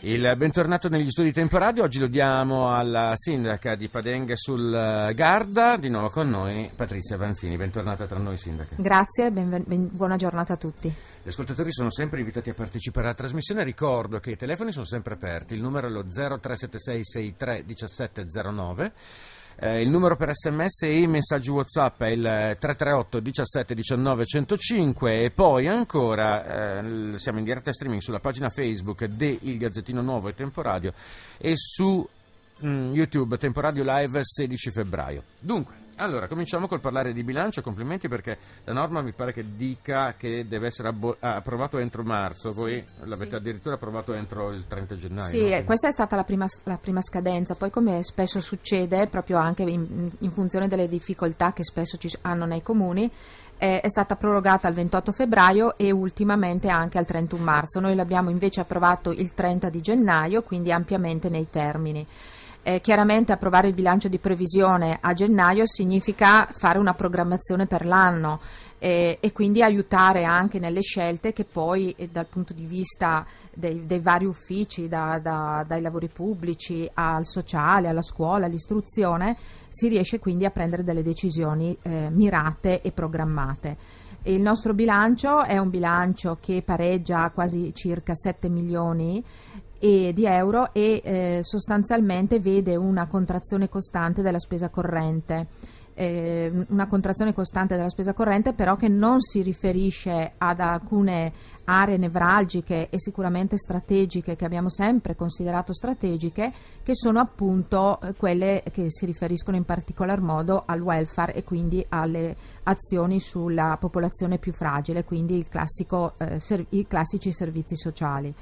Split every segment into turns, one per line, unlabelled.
Il bentornato negli studi Tempo Radio, oggi lo diamo alla sindaca di Padenghe sul Garda, di nuovo con noi Patrizia Vanzini, bentornata tra noi sindaca.
Grazie, ben, ben, buona giornata a tutti.
Gli ascoltatori sono sempre invitati a partecipare alla trasmissione, ricordo che i telefoni sono sempre aperti, il numero è lo 0376 63 1709 eh, il numero per sms e i messaggi whatsapp è il 338 17 19 105 e poi ancora eh, siamo in diretta streaming sulla pagina Facebook di Il Gazzettino Nuovo e Temporadio e su mm, YouTube Temporadio Live 16 febbraio. Dunque, allora, cominciamo col parlare di bilancio, complimenti perché la norma mi pare che dica che deve essere abbo- ah, approvato entro marzo, voi sì, l'avete sì. addirittura approvato entro il 30 gennaio.
Sì, no? questa è stata la prima, la prima, scadenza, poi come spesso succede, proprio anche in, in funzione delle difficoltà che spesso ci hanno nei comuni, eh, è stata prorogata al 28 febbraio e ultimamente anche al 31 marzo. Noi l'abbiamo invece approvato il 30 di gennaio, quindi ampiamente nei termini. Eh, chiaramente approvare il bilancio di previsione a gennaio significa fare una programmazione per l'anno eh, e quindi aiutare anche nelle scelte che poi eh, dal punto di vista dei, dei vari uffici, da, da, dai lavori pubblici al sociale, alla scuola, all'istruzione, si riesce quindi a prendere delle decisioni eh, mirate e programmate. Il nostro bilancio è un bilancio che pareggia quasi circa 7 milioni e, di euro e eh, sostanzialmente vede una contrazione costante della spesa corrente. Eh, una contrazione costante della spesa corrente però che non si riferisce ad alcune aree nevralgiche e sicuramente strategiche che abbiamo sempre considerato strategiche che sono appunto eh, quelle che si riferiscono in particolar modo al welfare e quindi alle azioni sulla popolazione più fragile quindi classico, eh, ser- i classici servizi sociali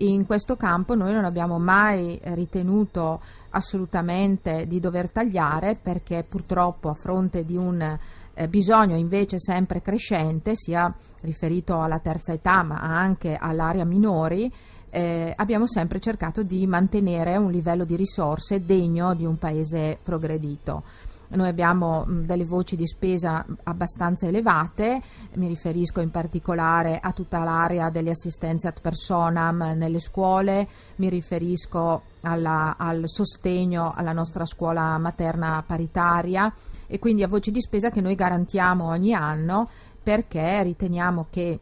in questo campo noi non abbiamo mai ritenuto assolutamente di dover tagliare perché purtroppo a fronte di un eh, bisogno invece sempre crescente, sia riferito alla terza età ma anche all'area minori, eh, abbiamo sempre cercato di mantenere un livello di risorse degno di un paese progredito. Noi abbiamo delle voci di spesa abbastanza elevate, mi riferisco in particolare a tutta l'area delle assistenze ad personam nelle scuole, mi riferisco alla, al sostegno alla nostra scuola materna paritaria e quindi a voci di spesa che noi garantiamo ogni anno perché riteniamo che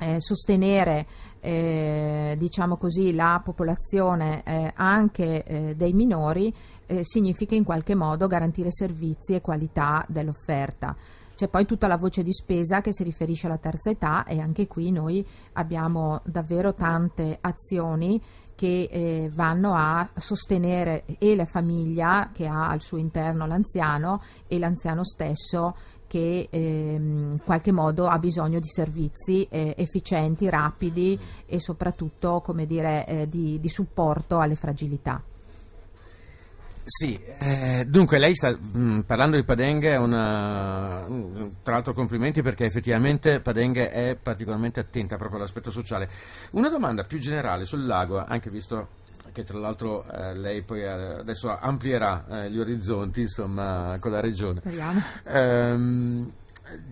eh, sostenere eh, diciamo così, la popolazione eh, anche eh, dei minori eh, significa in qualche modo garantire servizi e qualità dell'offerta. C'è poi tutta la voce di spesa che si riferisce alla terza età e anche qui noi abbiamo davvero tante azioni che eh, vanno a sostenere e la famiglia che ha al suo interno l'anziano e l'anziano stesso che ehm, in qualche modo ha bisogno di servizi eh, efficienti, rapidi e soprattutto dire, eh, di, di supporto alle fragilità.
Sì, eh, dunque lei sta mh, mm, parlando di Padenghe, una, mm, tra l'altro complimenti perché effettivamente Padenghe è particolarmente attenta proprio all'aspetto sociale. Una domanda più generale sul lago, anche visto che tra l'altro eh, lei poi eh, adesso amplierà eh, gli orizzonti insomma, con la regione.
Speriamo.
Ehm,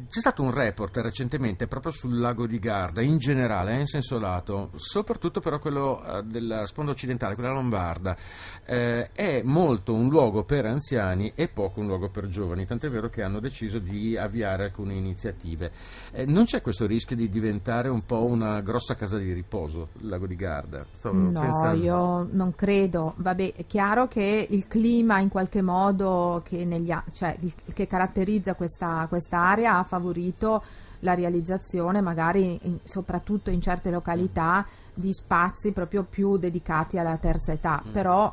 c'è stato un report recentemente proprio sul lago di Garda, in generale, eh, in senso lato, soprattutto però quello eh, della sponda occidentale, quella lombarda, eh, è molto un luogo per anziani e poco un luogo per giovani, tant'è vero che hanno deciso di avviare alcune iniziative. Eh, non c'è questo rischio di diventare un po' una grossa casa di riposo, il lago di Garda?
Stavo no, pensando. io non credo. Vabbè, è chiaro che il clima in qualche modo che, negli, cioè, che caratterizza questa, questa area ha favorito la realizzazione magari in, soprattutto in certe località di spazi proprio più dedicati alla terza età, mm. però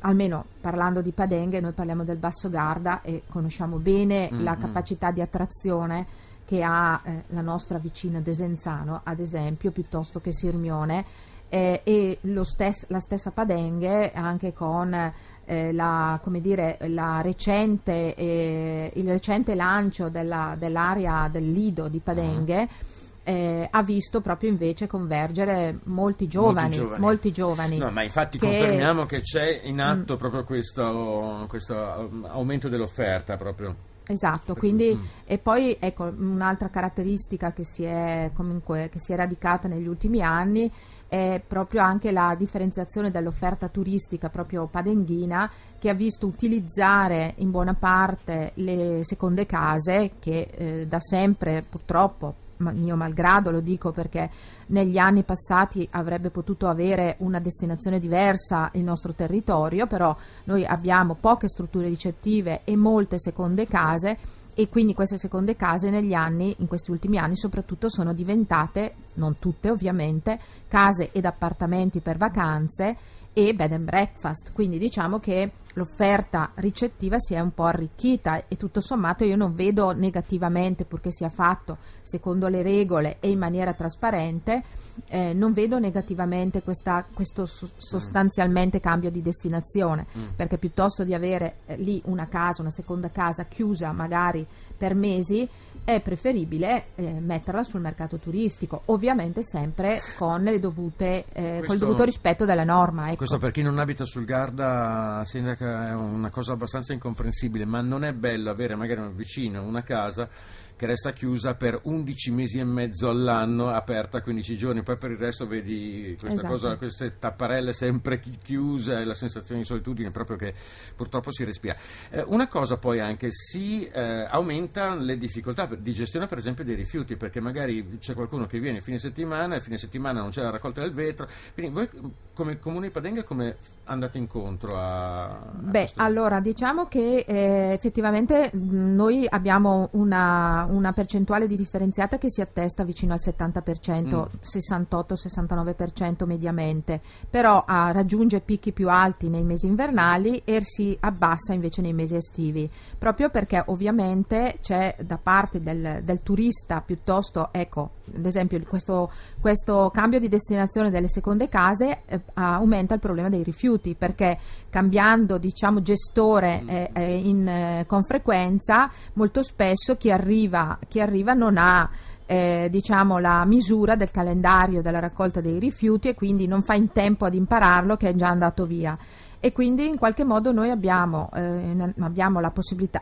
almeno parlando di Padenghe noi parliamo del Basso Garda e conosciamo bene mm, la mm. capacità di attrazione che ha eh, la nostra vicina Desenzano ad esempio piuttosto che Sirmione eh, e stes- la stessa Padenghe anche con eh, la, dire, la recente, eh, il recente lancio della, dell'area del Lido di Padenghe uh-huh. Eh, ha visto proprio invece convergere molti giovani. Molti giovani. Molti giovani
no, ma infatti che... confermiamo che c'è in atto mm. proprio questo, questo, um, aumento dell'offerta proprio.
Esatto, quindi, mm. e poi ecco un'altra caratteristica che si, è, comunque, che si è radicata negli ultimi anni è proprio anche la differenziazione dell'offerta turistica proprio padenghina che ha visto utilizzare in buona parte le seconde case che eh, da sempre purtroppo mio malgrado lo dico perché negli anni passati avrebbe potuto avere una destinazione diversa il nostro territorio, però noi abbiamo poche strutture ricettive e molte seconde case e quindi queste seconde case negli anni, in questi ultimi anni soprattutto, sono diventate, non tutte ovviamente, case ed appartamenti per vacanze e bed and breakfast, quindi diciamo che l'offerta ricettiva si è un po' arricchita e tutto sommato io non vedo negativamente, purché sia fatto secondo le regole e in maniera trasparente, eh, non vedo negativamente questa, questo sostanzialmente cambio di destinazione, mm. perché piuttosto di avere eh, lì una casa, una seconda casa chiusa magari per mesi, è preferibile eh, metterla sul mercato turistico, ovviamente sempre con dovute, eh, questo, col dovuto rispetto della norma. Ecco.
Questo per chi non abita sul Garda, Sindaca, è una cosa abbastanza incomprensibile, ma non è bello avere magari un vicino una casa che resta chiusa per 11 mesi e mezzo all'anno, aperta 15 giorni, poi per il resto vedi questa esatto. cosa, queste tapparelle sempre chiuse e la sensazione di solitudine proprio che purtroppo si respira. Eh, una cosa poi anche, si eh, aumenta le difficoltà di gestione per esempio dei rifiuti, perché magari c'è qualcuno che viene fine settimana, il fine settimana non c'è la raccolta del vetro, quindi voi come Comune di Padenga come andate incontro a... a
Beh, allora diciamo che eh, effettivamente noi abbiamo una, una, percentuale di differenziata che si attesta vicino al 70%, mm. 68-69% mediamente, però ah, raggiunge picchi più alti nei mesi invernali e si abbassa invece nei mesi estivi, proprio perché ovviamente c'è da parte del, del turista piuttosto, ecco, ad esempio questo, questo, cambio di destinazione delle seconde case eh, aumenta il problema dei rifiuti perché cambiando diciamo, gestore mm. eh, eh, in, eh, con frequenza molto spesso chi arriva, chi arriva non ha eh, diciamo, la misura del calendario della raccolta dei rifiuti e quindi non fa in tempo ad impararlo che è già andato via. E quindi in qualche modo noi abbiamo, eh, abbiamo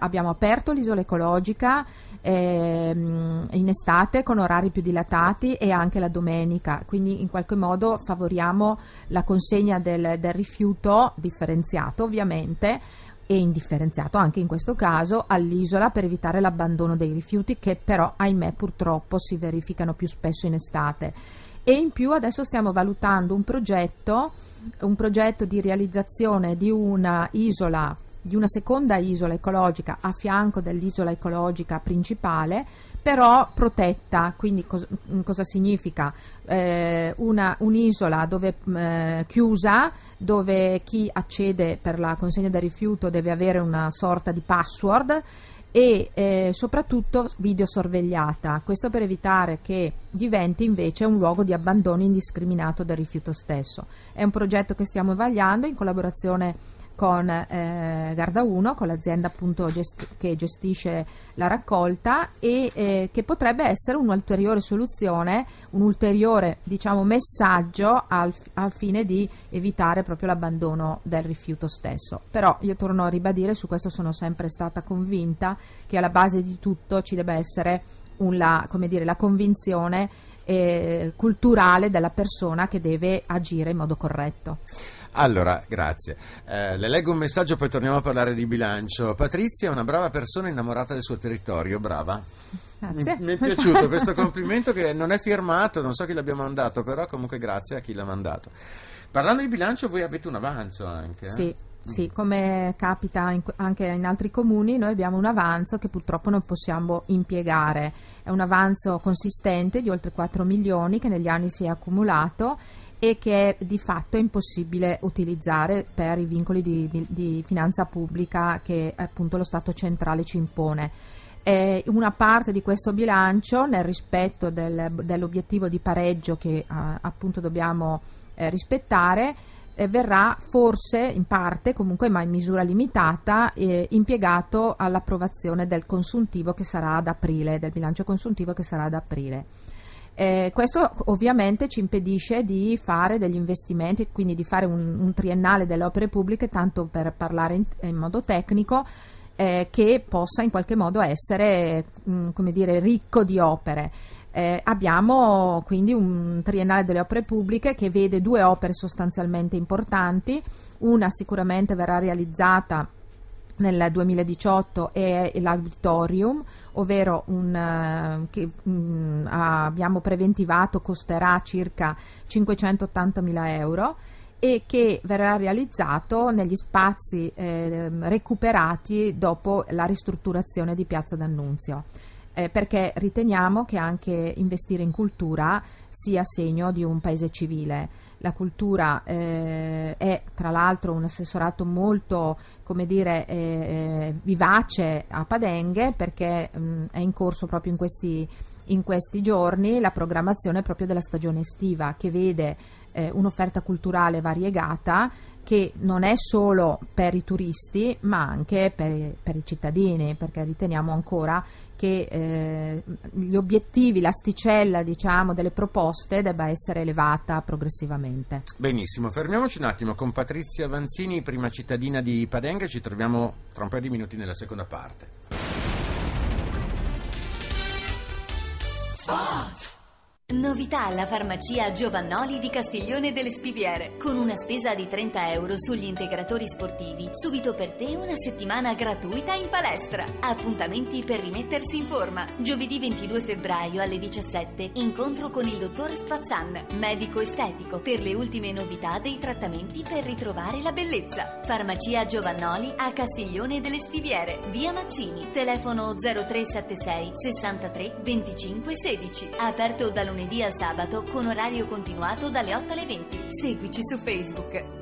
abbiamo aperto l'isola ecologica eh, in estate con orari più dilatati e anche la domenica, quindi in qualche modo favoriamo la consegna del, del rifiuto differenziato ovviamente e indifferenziato. Anche in questo caso all'isola per evitare l'abbandono dei rifiuti che però ahimè purtroppo si verificano più spesso in estate. E in più adesso stiamo valutando un progetto un progetto di realizzazione di una isola di una seconda isola ecologica a fianco dell'isola ecologica principale, però protetta. Quindi cos- cosa significa? Eh, un'isola dove, eh, chiusa dove chi accede per la consegna del rifiuto deve avere una sorta di password e eh, soprattutto videosorvegliata, questo per evitare che diventi invece un luogo di abbandono indiscriminato del rifiuto stesso. È un progetto che stiamo vagliando in collaborazione con eh, Garda 1, con l'azienda appunto gest- che gestisce la raccolta e eh, che potrebbe essere un'ulteriore soluzione, un ulteriore diciamo, messaggio al, al, fine di evitare proprio l'abbandono del rifiuto stesso. Però io torno a ribadire, su questo sono sempre stata convinta, che alla base di tutto ci debba essere un, la, dire, la convinzione eh, culturale della persona che deve agire in modo corretto.
Allora, grazie. Eh, le leggo un messaggio, poi torniamo a parlare di bilancio. Patrizia è una brava persona innamorata del suo territorio, brava.
Grazie.
Mi, mi è piaciuto questo complimento che non è firmato, non so chi l'abbia mandato, però comunque grazie a chi l'ha mandato. Parlando di bilancio, voi avete un avanzo anche. Eh?
Sì. Sì, come capita in, anche in altri comuni, noi abbiamo un avanzo che purtroppo non possiamo impiegare. È un avanzo consistente di oltre 4 milioni che negli anni si è accumulato e che è di fatto impossibile utilizzare per i vincoli di, di finanza pubblica che appunto lo Stato centrale ci impone. Eh, una parte di questo bilancio, nel rispetto del, dell'obiettivo di pareggio che eh, appunto dobbiamo eh, rispettare, eh, verrà forse in parte, comunque ma in misura limitata, eh, impiegato all'approvazione del consuntivo che sarà ad aprile, del bilancio consuntivo che sarà ad aprile. Eh, questo ovviamente ci impedisce di fare degli investimenti, quindi di fare un, un triennale delle opere pubbliche, tanto per parlare in, in modo tecnico, eh, che possa in qualche modo essere mh, mm, dire, ricco di opere. Eh, abbiamo quindi un triennale delle opere pubbliche che vede due opere sostanzialmente importanti, una sicuramente verrà realizzata nel 2018 è l'auditorium, ovvero un, uh, che um, abbiamo preventivato costerà circa 580 mila euro e che verrà realizzato negli spazi eh, recuperati dopo la ristrutturazione di Piazza D'Annunzio. Eh, perché riteniamo che anche investire in cultura sia segno di un paese civile. La cultura eh, è tra l'altro un assessorato molto come dire, eh, eh vivace a Padenghe perché mh, è in corso proprio in questi, in questi giorni la programmazione proprio della stagione estiva che vede eh, un'offerta culturale variegata che non è solo per i turisti ma anche per, per i cittadini perché riteniamo ancora che eh, gli obiettivi, l'asticella diciamo, delle proposte debba essere elevata progressivamente.
Benissimo, fermiamoci un attimo con Patrizia Vanzini, prima cittadina di Padenga, ci troviamo tra un paio di minuti nella seconda parte.
Spot. Novità alla farmacia Giovannoli di Castiglione delle Stiviere. Con una spesa di 30 euro sugli integratori sportivi, subito per te una settimana gratuita in palestra. Appuntamenti per rimettersi in forma. Giovedì 22 febbraio alle 17, incontro con il dottor Spazzan, medico estetico, per le ultime novità dei trattamenti per ritrovare la bellezza. Farmacia Giovannoli a Castiglione delle Stiviere, via Mazzini, telefono 0376 63 25 16. Aperto da lunedì lunedì al sabato con orario continuato dalle 8 alle 20. Seguici su Facebook.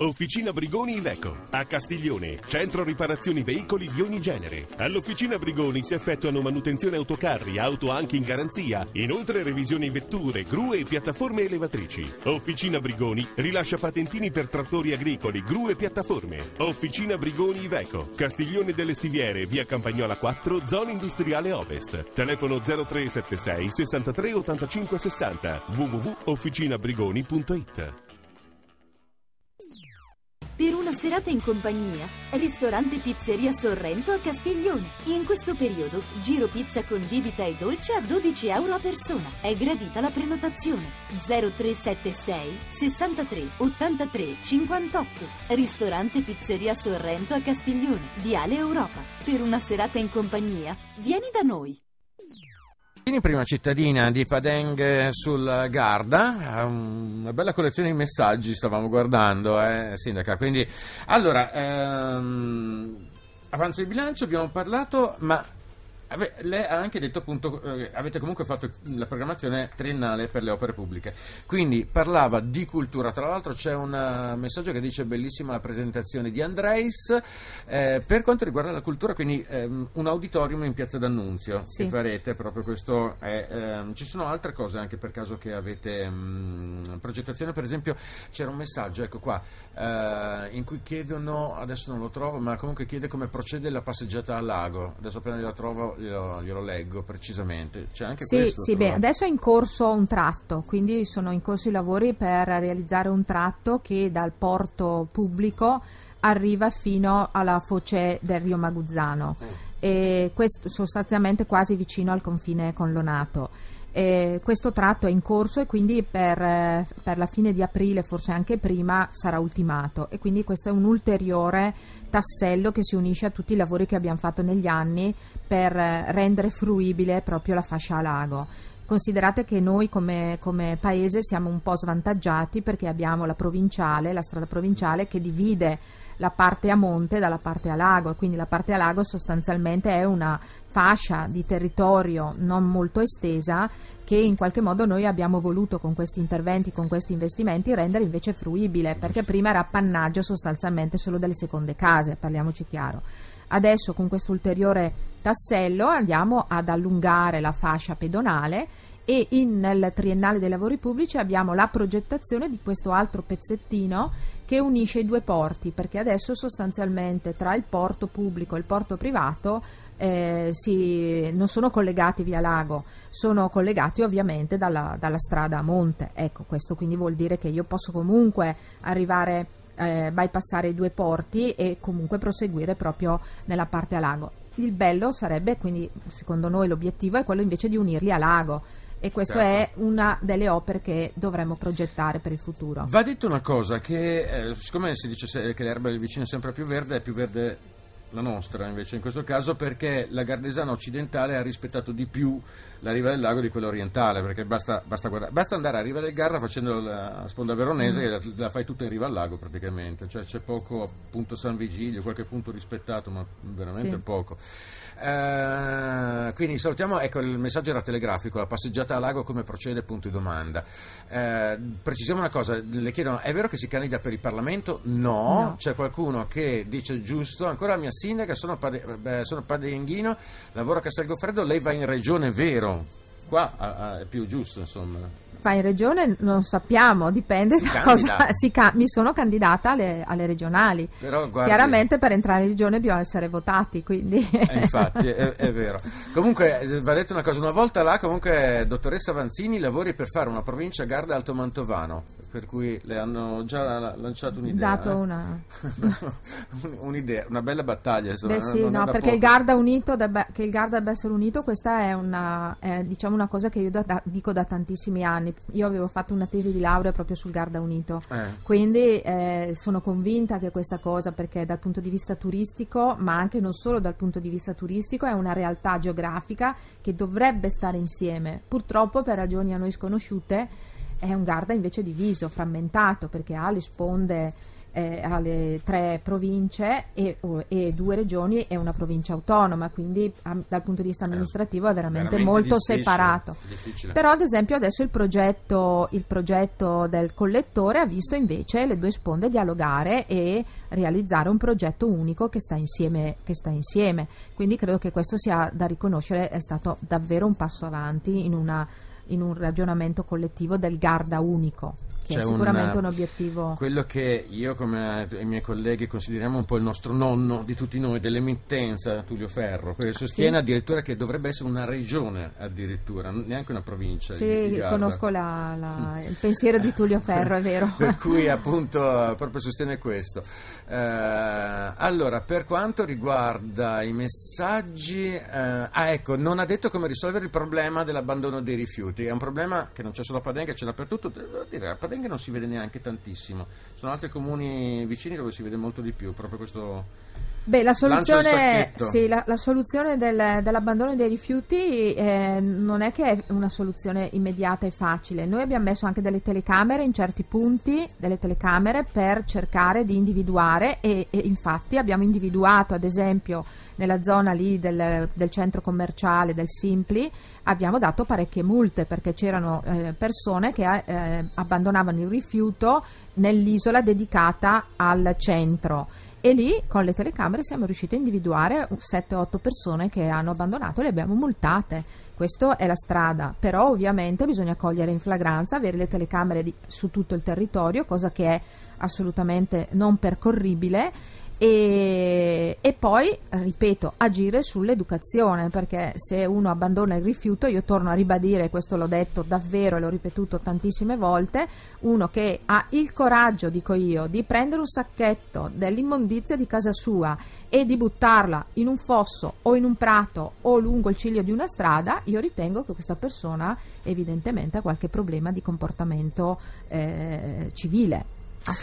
Officina Brigoni Iveco, a Castiglione, centro riparazioni veicoli di ogni genere. All'Officina Brigoni si effettuano manutenzione autocarri, auto anche in garanzia, inoltre revisioni vetture, gru e piattaforme elevatrici. Officina Brigoni rilascia patentini per trattori agricoli, gru e piattaforme. Officina Brigoni Iveco, Castiglione delle Stiviere, via Campagnola 4, zona industriale ovest. Telefono 0376 63 85 60 www.officinabrigoni.it
per una serata in compagnia. Ristorante Pizzeria Sorrento a Castiglione. In questo periodo, giro pizza con bibita e dolce a 12 euro a persona. È gradita la prenotazione. 0376 63 83 58. Ristorante Pizzeria Sorrento a Castiglione, Viale Europa. Per una serata in compagnia, vieni da noi.
Prima cittadina di Padeng sul Garda, una bella collezione di messaggi stavamo guardando, eh, Sindaca. Quindi, allora, ehm, avanzo il bilancio, abbiamo parlato, ma lei ha anche detto appunto, eh, avete comunque fatto la programmazione triennale per le opere pubbliche, quindi parlava di cultura, tra l'altro c'è un uh, messaggio che dice bellissima la presentazione di Andreis, eh, per quanto riguarda la cultura, quindi ehm, un auditorium in Piazza D'Annunzio sì. che farete, proprio questo è, ehm, ci sono altre cose anche per caso che avete mh, mm, progettazione, per esempio c'era un messaggio, ecco qua, eh, in cui chiedono, adesso non lo trovo, ma comunque chiede come procede la passeggiata al lago, adesso appena la trovo glielo, glielo leggo precisamente. C'è anche
sì,
questo.
Sì, beh, adesso è in corso un tratto, quindi sono in corso i lavori per realizzare un tratto che dal porto pubblico arriva fino alla foce del Rio Maguzzano. Mm. E questo sostanzialmente quasi vicino al confine con l'Onato. E questo tratto è in corso e quindi per, eh, per, la fine di aprile, forse anche prima, sarà ultimato e quindi questo è un ulteriore tassello che si unisce a tutti i lavori che abbiamo fatto negli anni per eh, rendere fruibile proprio la fascia a lago. Considerate che noi come, come paese siamo un po' svantaggiati perché abbiamo la provinciale, la strada provinciale che divide la parte a monte dalla parte a lago, quindi la parte a lago sostanzialmente è una fascia di territorio non molto estesa che in qualche modo noi abbiamo voluto con questi interventi, con questi investimenti rendere invece fruibile, perché prima era appannaggio sostanzialmente solo delle seconde case, parliamoci chiaro. Adesso con questo ulteriore tassello andiamo ad allungare la fascia pedonale e in, nel triennale dei lavori pubblici abbiamo la progettazione di questo altro pezzettino che unisce i due porti, perché adesso sostanzialmente tra il porto pubblico e il porto privato eh, si, non sono collegati via lago, sono collegati ovviamente dalla, dalla, strada a monte. Ecco, questo quindi vuol dire che io posso comunque arrivare, eh, bypassare i due porti e comunque proseguire proprio nella parte a lago. il bello sarebbe, quindi secondo noi l'obiettivo è quello invece di unirli a lago e questa
Certo.
è una delle opere che dovremmo progettare per il futuro.
Va detto una cosa, che eh, siccome si dice che l'erba del vicino è sempre più verde, è più verde la nostra invece in questo caso perché la Gardesana occidentale ha rispettato di più la riva del lago di quella orientale, perché basta, basta basta andare a riva del Garda facendo la sponda veronese e la, la fai tutta in riva al lago praticamente, cioè c'è poco appunto San Vigilio, qualche punto rispettato, ma veramente
Sì.
poco. Eh, quindi salutiamo, ecco il messaggio era telegrafico, la passeggiata a lago come procede, punto di domanda. Eh, precisiamo una cosa, le chiedono, è vero che si candida per il Parlamento? No,
No.
c'è qualcuno che dice giusto, ancora la mia sindaca, sono, Pade- beh, sono Padenghino, lavoro a Castelgofredo, lei va in regione, vero? Qua ah, è più giusto insomma.
Fa in regione non sappiamo, dipende
Si
da
candida.
cosa si ca- mi sono candidata alle, alle regionali.
Però, guardi-
Chiaramente per entrare in regione bisogna essere votati, quindi
Eh, infatti, è, è vero. Comunque, eh, va detto una cosa, una volta là, comunque, dottoressa Vanzini lavori per fare una provincia Garda Alto Mantovano, per cui le hanno già la- lanciato un'idea.
dato
eh?
una...
un'idea, una bella battaglia. Insomma,
Beh sì,
non
no, perché il. Garda unito debba, che il Garda debba essere unito, questa è una, è, diciamo una cosa che io da- da- dico da tantissimi anni. Io avevo fatto una tesi di laurea proprio sul Garda unito.
Eh.
Quindi eh, sono convinta che questa cosa, perché dal punto di vista turistico, ma anche non solo dal punto di vista turistico, è una realtà geografica che dovrebbe stare insieme. Purtroppo, per ragioni a noi sconosciute, è un Garda invece diviso, frammentato, perché ha le sponde. eh, ha le tre province e, o- e due regioni e una provincia autonoma, quindi ah, dal punto di vista amministrativo è veramente,
veramente
molto
difficile,
separato.
difficile.
Però ad esempio adesso il progetto, il progetto del collettore ha visto invece le due sponde dialogare e realizzare un progetto unico che sta insieme, che sta insieme. Quindi credo che questo sia da riconoscere, è stato davvero un passo avanti in, una- in un ragionamento collettivo del Garda unico, che
C'è
è sicuramente
un-
un, obiettivo.
Quello che io come i miei colleghi consideriamo un po' il nostro nonno di tutti noi, dell'emittenza, Tullio Ferro, che sostiene
Sì.
addirittura che dovrebbe essere una regione addirittura, neanche una provincia.
Sì, conosco la- la- il pensiero di Tullio Ferro, è vero.
per cui appunto proprio sostiene questo. Eh, allora, per quanto riguarda i messaggi, eh, ah ecco, non ha detto come risolvere il problema dell'abbandono dei rifiuti, è un problema che non c'è solo a Padenga, c'è dappertutto, devo dire, a Padenga non si vede neanche tantissimo, sono altri comuni vicini dove si vede molto di più, proprio questo...
Beh, la soluzione, sì, la, la soluzione del- dell'abbandono dei rifiuti eh, non è che è una soluzione immediata e facile. Noi abbiamo messo anche delle telecamere in certi punti, delle telecamere per cercare di individuare e, e infatti abbiamo individuato ad esempio nella zona lì del, del centro commerciale del Simpli abbiamo dato parecchie multe perché c'erano eh, persone che eh, abbandonavano il rifiuto nell'isola dedicata al centro e lì con le telecamere siamo riusciti a individuare 7-8 persone che hanno abbandonato e le abbiamo multate. Questa è la strada, però ovviamente bisogna cogliere in flagranza, avere le telecamere di- su tutto il territorio, cosa che è assolutamente non percorribile. E, e poi, ripeto, agire sull'educazione, perché se uno abbandona il rifiuto, io torno a ribadire, questo l'ho detto davvero e l'ho ripetuto tantissime volte, uno che ha il coraggio, dico io, di prendere un sacchetto dell'immondizia di casa sua e di buttarla in un fosso o in un prato o lungo il ciglio di una strada, io ritengo che questa persona evidentemente ha qualche problema di comportamento eh, civile.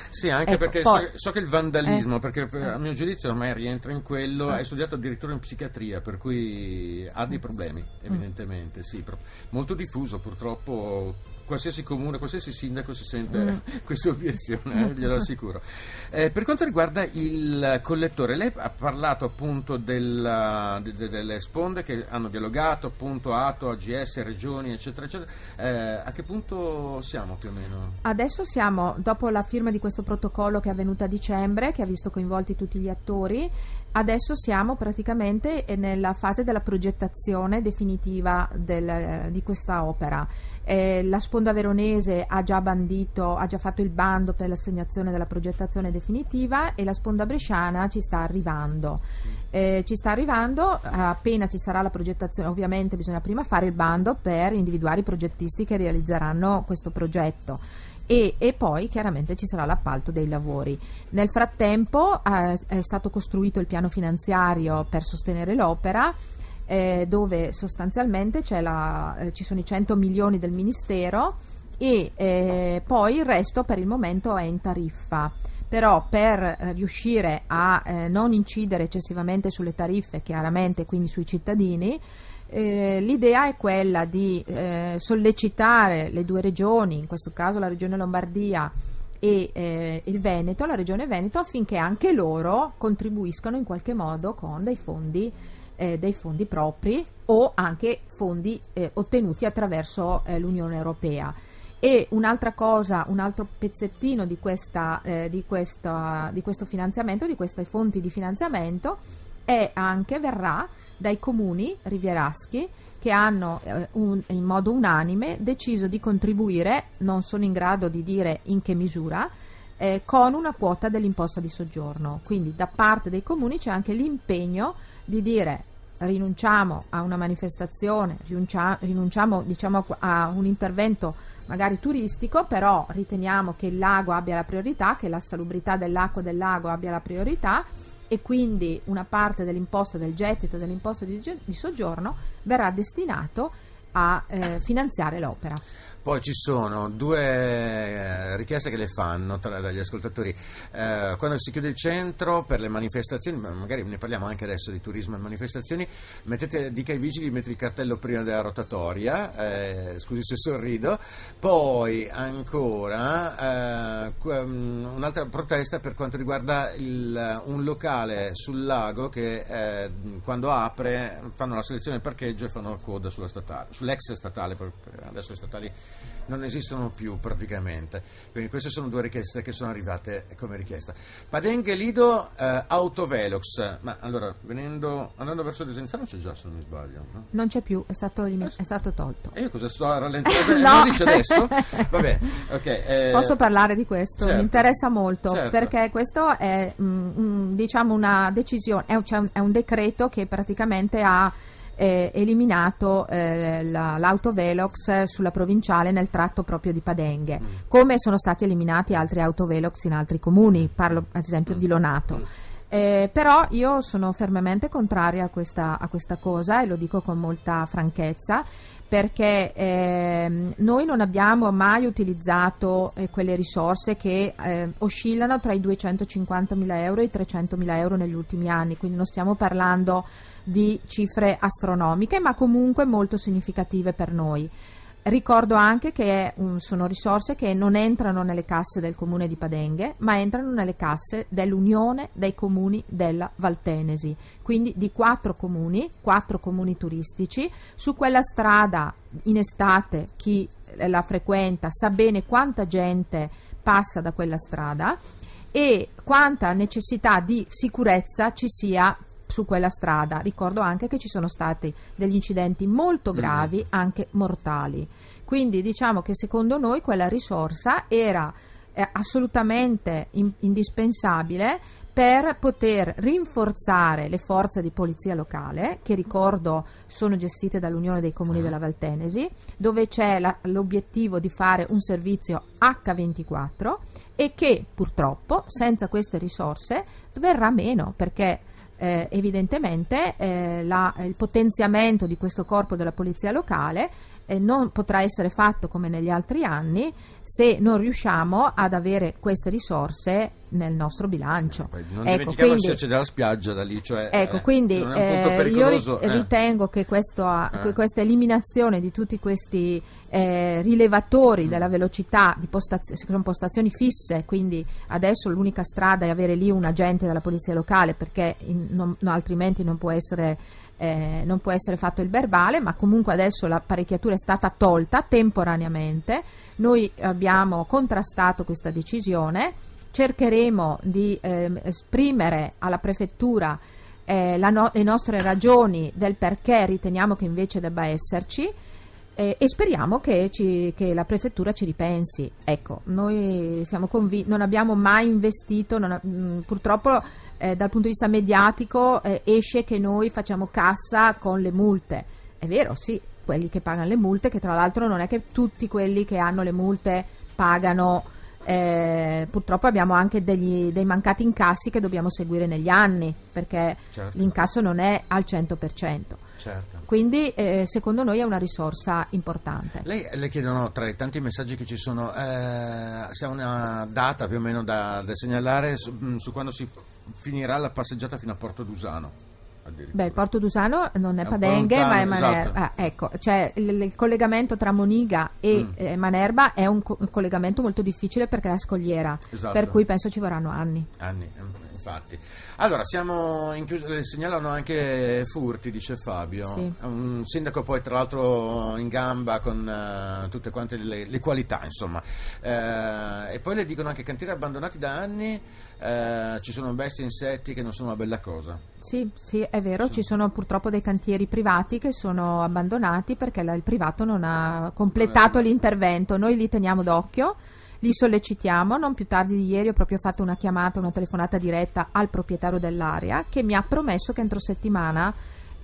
Sì, anche
Ecco,
perché
poi-
so, so che il vandalismo,
Eh.
perché per- a mio giudizio ormai rientra in quello,
Eh.
hai studiato addirittura in psichiatria, per cui ha dei problemi,
Mm.
evidentemente, sì, pro- molto diffuso purtroppo. Qualsiasi comune, qualsiasi sindaco si sente
Mm.
questa obiezione, eh, glielo assicuro. Eh, per quanto riguarda il collettore, lei ha parlato appunto della- de- de- delle sponde che hanno dialogato, appunto ATO, AGS, regioni, eccetera, eccetera. Eh, a che punto siamo più o meno?
Adesso siamo, dopo la firma di questo protocollo che è avvenuta a dicembre, che ha visto coinvolti tutti gli attori, adesso siamo praticamente eh, nella fase della progettazione definitiva del- eh, di questa opera. Eh, la sponda veronese ha già bandito, ha già fatto il bando per l'assegnazione della progettazione definitiva e la sponda bresciana ci sta arrivando. Eh, ci sta arrivando, appena ci sarà la progettazione, ovviamente bisogna prima fare il bando per individuare i progettisti che realizzeranno questo progetto. E, e, poi chiaramente ci sarà l'appalto dei lavori. Nel frattempo eh, è stato costruito il piano finanziario per sostenere l'opera eh, dove sostanzialmente la, eh, ci sono i 100 milioni del Ministero e eh, poi il resto per il momento è in tariffa. Però per eh, riuscire a eh, non incidere eccessivamente sulle tariffe, chiaramente quindi sui cittadini, eh, l'idea è quella di eh, sollecitare le due regioni, in questo caso la regione Lombardia e eh, il Veneto, la regione Veneto, affinché anche loro contribuiscano in qualche modo con dei fondi, eh, dei fondi propri o anche fondi eh, ottenuti attraverso l'Unione Europea. E un'altra cosa, un altro pezzettino di, questa, di, questa, di questo finanziamento, di queste fonti di finanziamento, è anche, verrà dai comuni rivieraschi che hanno eh, un, in modo unanime deciso di contribuire, non sono in grado di dire in che misura, eh, con una quota dell'imposta di soggiorno. Quindi da parte dei comuni c'è anche l'impegno di dire rinunciamo a una manifestazione, rinuncia, rinunciamo diciamo, a un intervento magari turistico, però riteniamo che il lago abbia la priorità, che la salubrità dell'acqua del lago abbia la priorità e quindi una parte dell'imposta del gettito dell'imposta di, di soggiorno verrà destinato a eh, finanziare l'opera.
Poi ci sono due eh, richieste che le fanno tra, dagli ascoltatori. Eh, quando si chiude il centro per le manifestazioni, magari ne parliamo anche adesso di turismo e manifestazioni, mettete, dica ai vigili di mettere il cartello prima della rotatoria, eh, scusi se sorrido. Poi ancora eh, mm, un'altra protesta per quanto riguarda il, un locale sul lago che eh, quando apre fanno la selezione del parcheggio e fanno la coda sulla statale, sull'ex statale, adesso le statali non esistono più praticamente. Quindi queste sono due richieste che sono arrivate come richiesta. Padenghe Lido eh, Autovelox, ma allora venendo, andando verso Desenzano c'è già se non mi sbaglio. No?
Non c'è più, è stato, elim- è stato tolto.
E io cosa sto a rallentare? no. Lo dice adesso? Va bene, ok.
Eh, Posso parlare di questo? Certo. Mi interessa molto certo. perché questo è mm, mm, diciamo una decisione, è un, cioè un, è un decreto che praticamente ha eh, eliminato eh, la, l'autovelox sulla provinciale nel tratto proprio di Padenghe, mm. come sono stati eliminati altri autovelox in altri comuni, parlo ad esempio di Lonato. Mm. Eh, però io sono fermamente contraria a questa, a questa, cosa e lo dico con molta franchezza perché eh, noi non abbiamo mai utilizzato eh, quelle risorse che eh, oscillano tra i 250.000 euro e i 300.000 euro negli ultimi anni, quindi non stiamo parlando di cifre astronomiche, ma comunque molto significative per noi. Ricordo anche che un, sono risorse che non entrano nelle casse del comune di Padenghe, ma entrano nelle casse dell'Unione dei comuni della Valtenesi, quindi di quattro comuni, quattro comuni turistici. Su quella strada in estate chi la frequenta sa bene quanta gente passa da quella strada e quanta necessità di sicurezza ci sia su quella strada. Ricordo anche che ci sono stati degli incidenti molto mm. gravi, mm. anche mortali. Quindi diciamo che secondo noi quella risorsa era eh, assolutamente in, indispensabile per poter rinforzare le forze di polizia locale, che ricordo sono gestite dall'Unione dei Comuni della Valtenesi, dove c'è la, l'obiettivo di fare un servizio H24 e che purtroppo senza queste risorse verrà meno perché eh, evidentemente eh, la, il potenziamento di questo corpo della polizia locale eh, non potrà essere fatto come negli altri anni se non riusciamo ad avere queste risorse nel nostro bilancio.
Sì, non ecco, quindi, accede alla spiaggia da lì, cioè,
ecco, quindi eh, io eh. ritengo che ha, eh. questa eliminazione di tutti questi eh, rilevatori mm. della velocità di postazio- sono postazioni fisse, quindi adesso l'unica strada è avere lì un agente della polizia locale perché in, non, no, altrimenti non può essere eh, non può essere fatto il verbale, ma comunque adesso l'apparecchiatura è stata tolta temporaneamente. Noi abbiamo contrastato questa decisione, cercheremo di eh, esprimere alla prefettura eh, no- le nostre ragioni del perché riteniamo che invece debba esserci. Eh, e speriamo che, ci, che, la prefettura ci ripensi. Ecco, noi siamo convinti, non abbiamo mai investito, ha, mh, purtroppo eh, dal punto di vista mediatico eh, esce che noi facciamo cassa con le multe. È vero, sì, quelli che pagano le multe, che tra l'altro non è che tutti quelli che hanno le multe pagano eh, purtroppo abbiamo anche degli, dei mancati incassi che dobbiamo seguire negli anni perché
Certo.
l'incasso non è al 100%.
Certo.
Quindi eh, secondo noi è una risorsa importante.
Lei le chiedono tra i tanti messaggi che ci sono eh, se ha una data più o meno da, da segnalare su, mm, su quando si finirà la passeggiata fino a Porto Dusano.
Beh, il Porto D'Usano non è,
È
Padenghe, ma è Manerba.
esatto.
Ah, ecco, cioè il, il collegamento tra Moniga e
Mm.
eh, Manerba è un, co- un collegamento molto difficile perché è la scogliera,
Esatto.
per cui penso ci vorranno anni.
Anni, eh, infatti. Allora, siamo in chius- le segnalano anche furti, dice Fabio.
Sì.
Un sindaco poi tra l'altro in gamba con eh, tutte quante le, le qualità, insomma. Eh, e poi le dicono anche cantieri abbandonati da anni, eh, ci sono bestie e insetti che non sono una bella cosa.
Sì, sì, è vero, ci sono purtroppo dei cantieri privati che sono abbandonati perché la- il privato non ha completato l'intervento. Noi li teniamo d'occhio, li sollecitiamo. Non più tardi di ieri ho proprio fatto una chiamata, una telefonata diretta al proprietario dell'area che mi ha promesso che entro settimana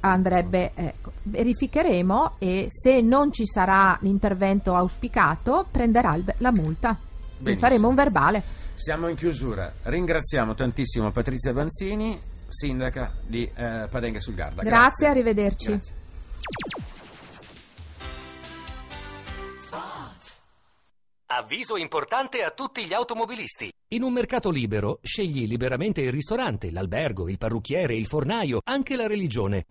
andrebbe, ecco, verificheremo e se non ci sarà l'intervento auspicato prenderà la multa.
Benissimo.
faremo un verbale.
Siamo in chiusura. Ringraziamo tantissimo Patrizia Vanzini, sindaca di eh, Padenga sul Garda.
Grazie, arrivederci.
Grazie.
Avviso importante a tutti gli automobilisti. In un mercato libero scegli liberamente il ristorante, l'albergo, il parrucchiere, il fornaio, anche la religione.